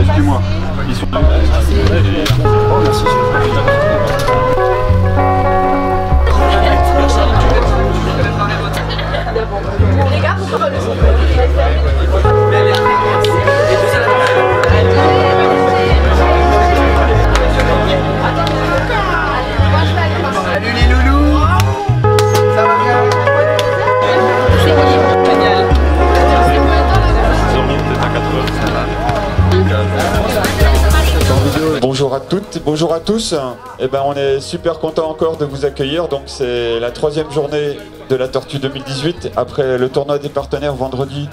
Excuse-moi. Ils sont. Oh, merci. Les gars, pourquoi le Bonjour à toutes, bonjour à tous. Eh ben, on est super content encore de vous accueillir. Donc, c'est la troisième journée de la Tortue 2018 après le tournoi des partenaires vendredi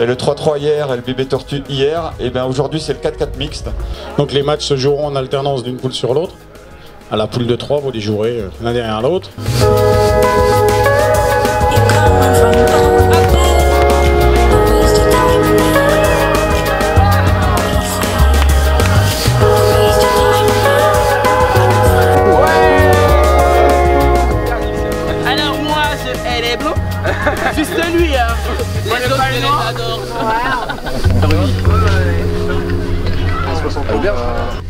et le 3-3 hier et le bébé Tortue hier. Et ben, aujourd'hui, c'est le 4-4 mixte. Donc les matchs se joueront en alternance d'une poule sur l'autre. À la poule de 3, vous les jouerez euh, l'un derrière l'autre. Moi, je... elle est bleue Juste lui, hein. Moi, je pas le noir Où est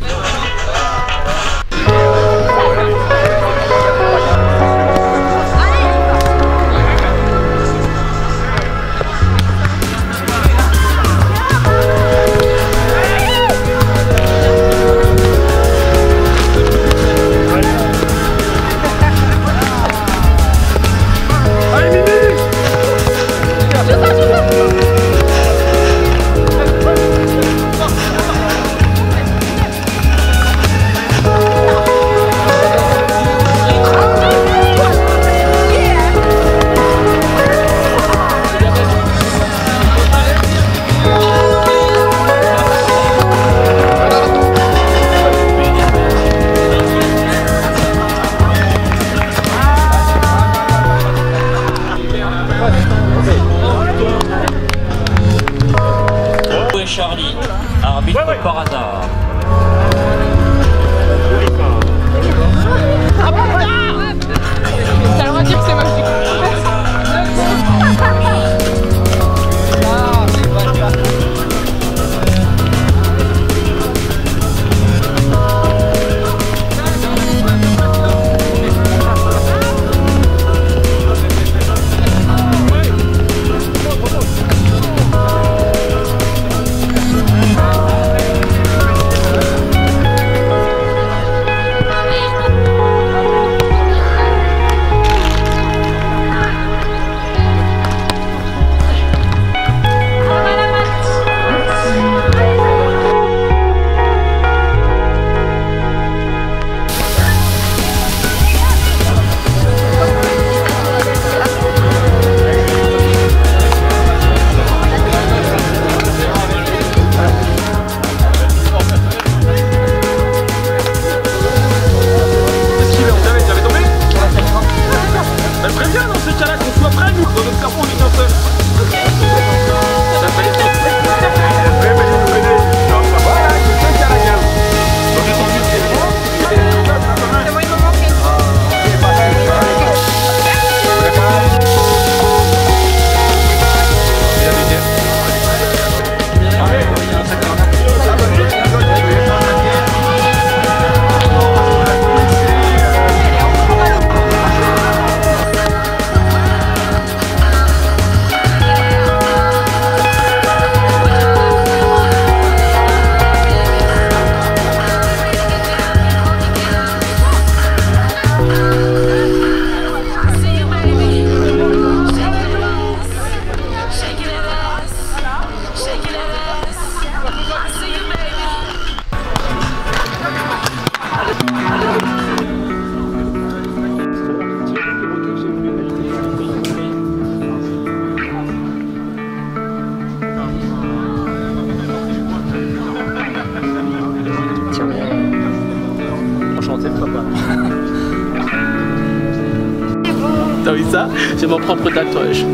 ça, mon propre tatouage.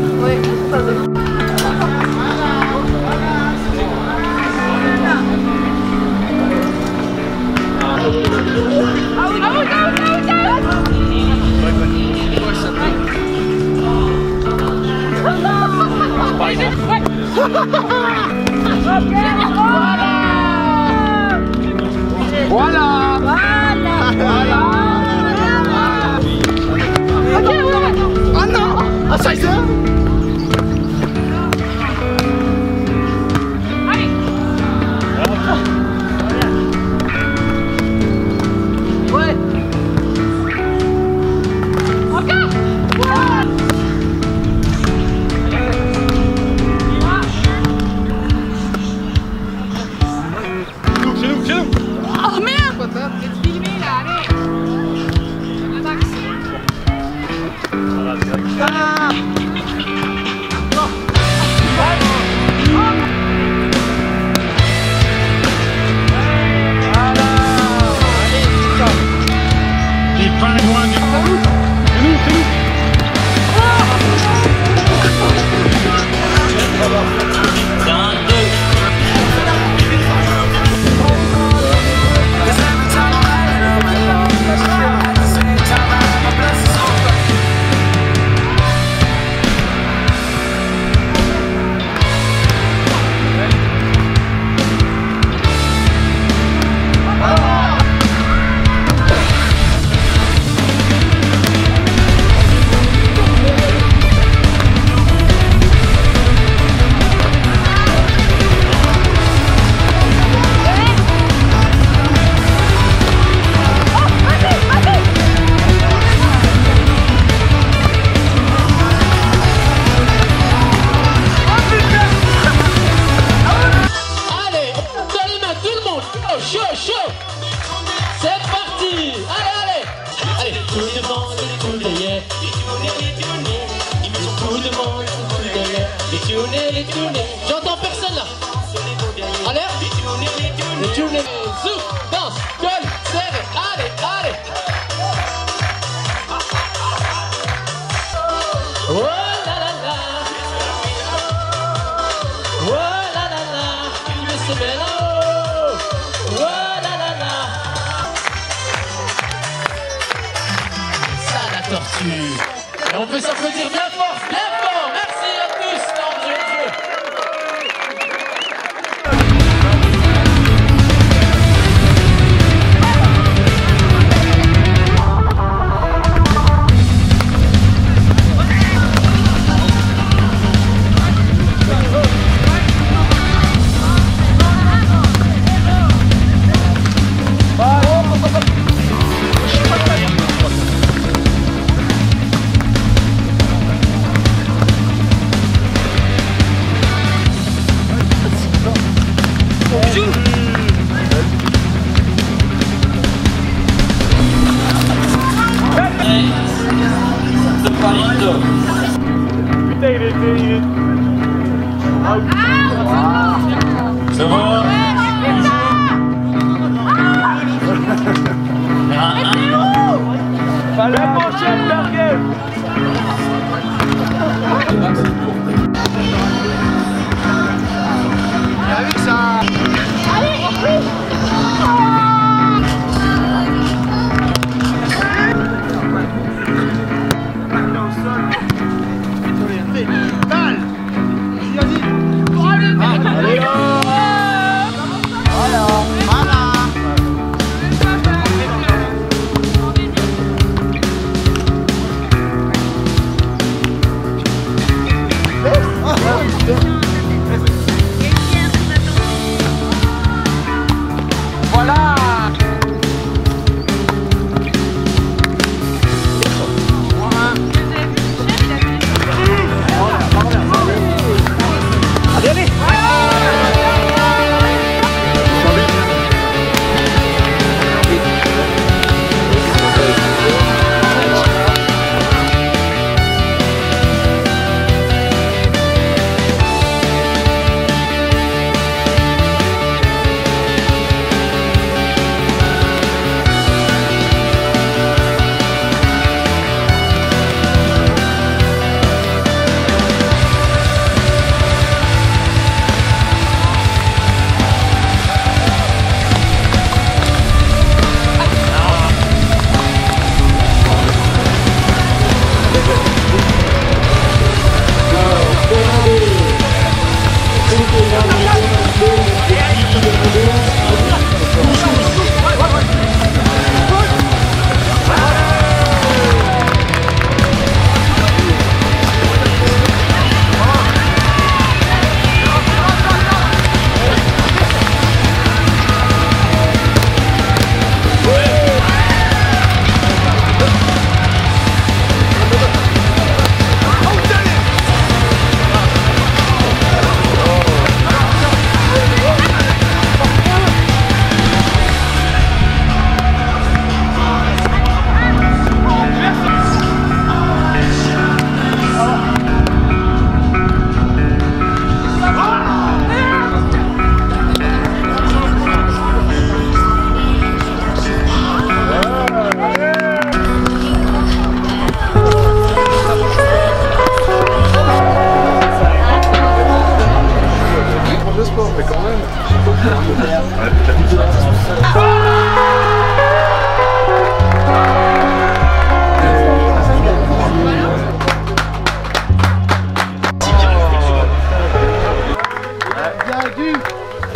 Voilà. Voilà. Voilà. Ah, ça y Jésus, danse, gueule, serre, allez, allez. Oh là là Il me là. Ça, la tortue. Et on peut s'applaudir bien.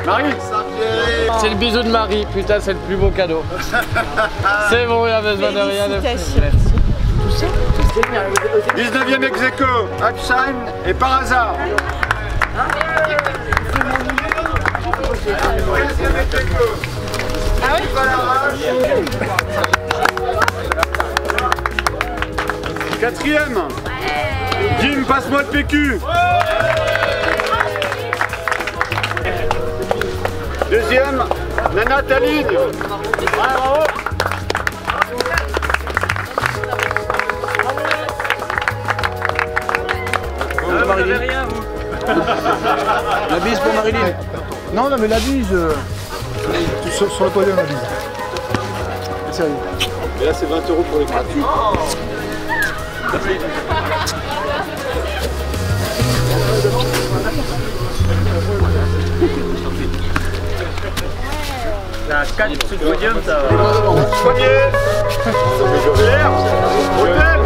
Marie. C'est le bisou de Marie, putain, c'est le plus beau cadeau. c'est bon, il n'y a besoin de rien. Merci. 19e ex et par hasard. Quatrième. Jim, passe-moi le PQ Deuxième, Nana Taline. Bravo. La bise pour Marilyn. Non, non, mais la bise. euh, Sur, sur le podium, la bise. Sérieux. Et là, c'est 20 euros pour les gratuits. La 4 sur le podium, ça va. Premier, hôtel.